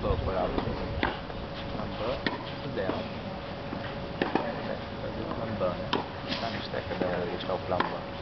plan B por dan, Plan B dela. stekker daar is B, né?